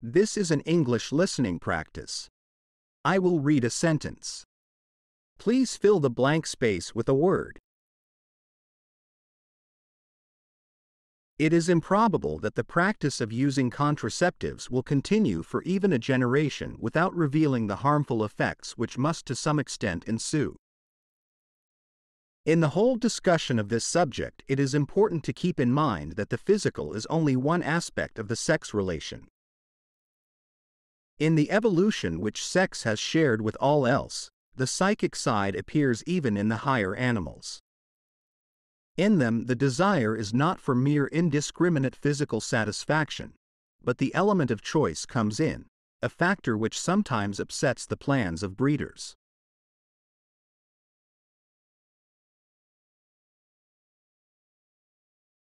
This is an English listening practice. I will read a sentence. Please fill the blank space with a word. It is improbable that the practice of using contraceptives will continue for even a generation without revealing the harmful effects which must to some extent ensue. In the whole discussion of this subject, it is important to keep in mind that the physical is only one aspect of the sex relation. In the evolution which sex has shared with all else, the psychic side appears even in the higher animals. In them, the desire is not for mere indiscriminate physical satisfaction, but the element of choice comes in, a factor which sometimes upsets the plans of breeders.